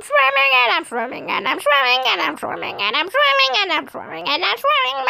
I'm swimming and I'm swimming and I'm swimming and I'm swimming and I'm swimming and I'm swimming and I'm swimming.